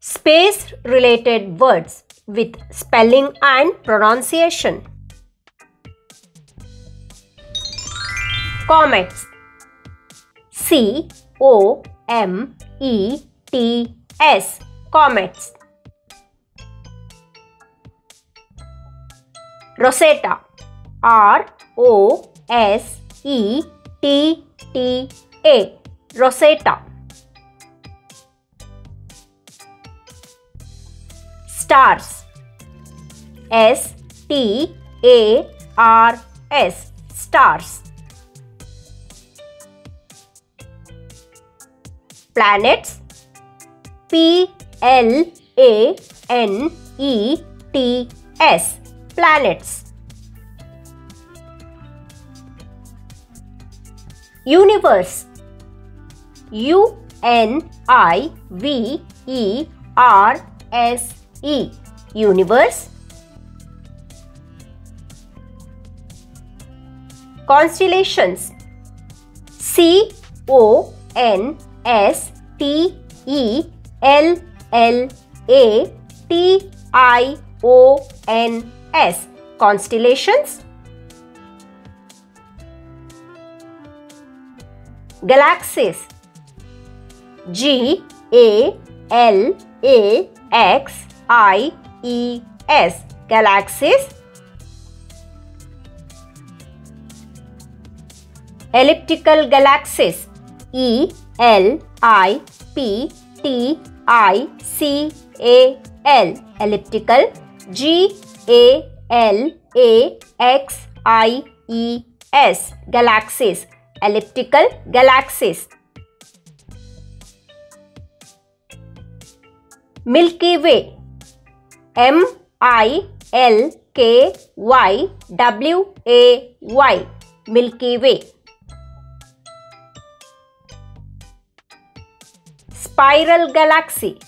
Space related words with spelling and pronunciation. Comets. C O M E T S. Comets Rosetta. R O S E T T A. Rosetta. Stars. S T A R S. Stars. Planets. P L A N E T S Planets. Universe. U N I V E R S E. Universe. Constellations. C O N S T E L L A T I O N S Constellations. Galaxies. G A L A X I E S. Galaxies. Elliptical galaxies. E L I P T I C A L. Elliptical. G A L A X I E S Galaxies. Elliptical galaxies. Milky Way. M I L K Y W A Y. Milky Way. Spiral Galaxy.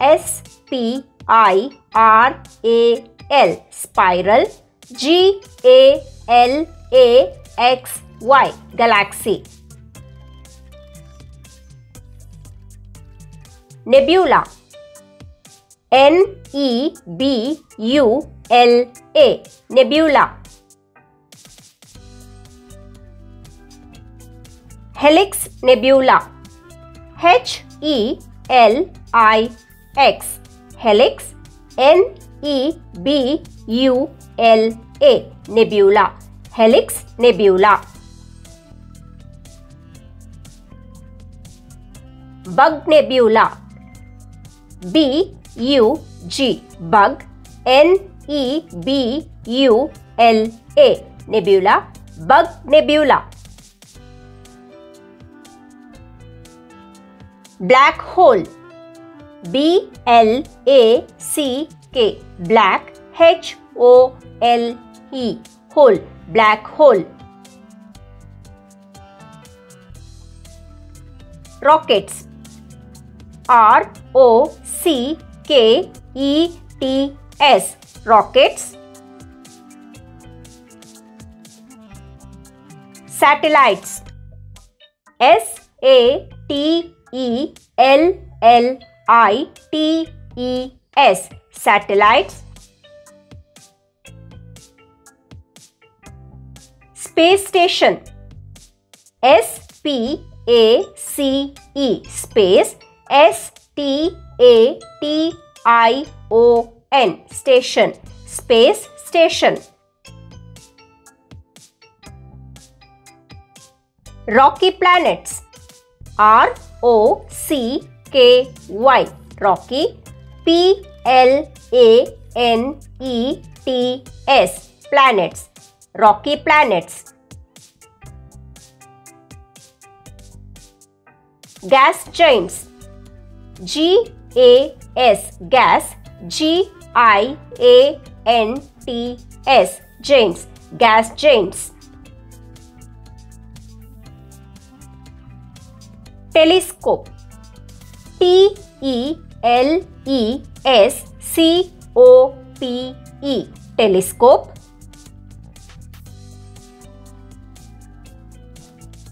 S P I R A L Spiral G A L A X Y Galaxy. Nebula N E B U L A Nebula. Helix Nebula H E L I X. Helix N E B U L A. Nebula. Helix Nebula. Bug Nebula. B U G. Bug. N E B U L A. Nebula. Bug Nebula. Black hole. B L A C K. Black H O L E Hole Black hole. Rockets. R O C K E T S. Rockets. Satellites. S A T E L L I T E S Satellites Space Station S P A C E Space S T A T I O N Station Space Station. Rocky Planets R O C K Y Rocky P L A N E T S. Planets. Rocky Planets. Gas Giants G A S. Gas. G I A N T S. Giants Gas Giants Telescope. T E L E S C O P E. Telescope.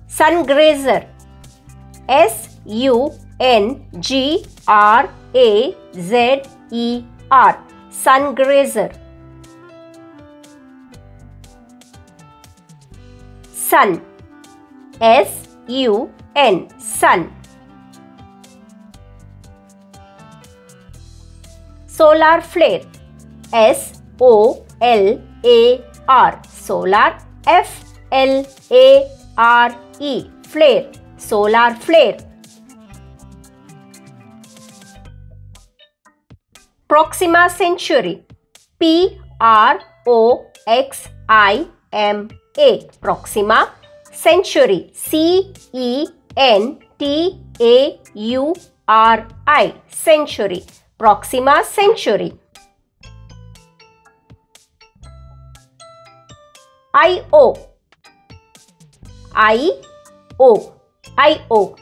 Sungrazer. S U N G R A Z E R. Sungrazer. Sun. S U N. Sun. Solar flare. S O L A R. Solar. F L A R E. Flare. Solar flare. Proxima Centauri. P R O X I M A. Proxima Centauri. C E N T A U R I. Centauri. Proxima Century. I O. I O. I O.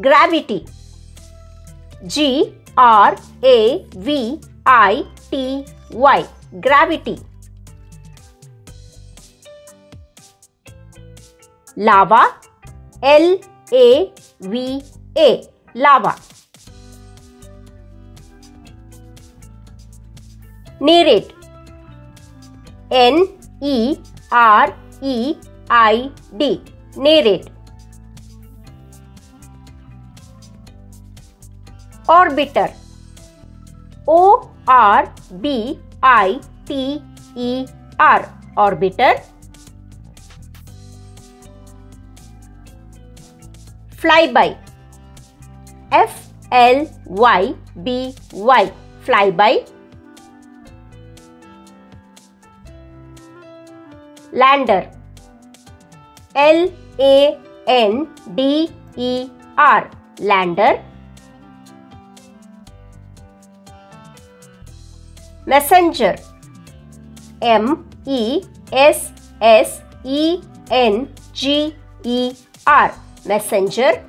Gravity. G R A V I T Y. Gravity. Lava. L A V A. Lava. Nereid. N E R E I D. Nereid. Orbiter. O R B I T E R. Orbiter. Flyby. F L Y B Y. Flyby. Lander. L A N D E R. Lander. Messenger. M E S S E N G E R. Messenger.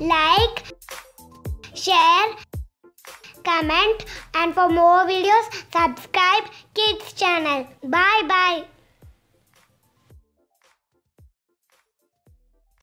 like, share, comment and for more videos subscribe kids channel. Bye bye.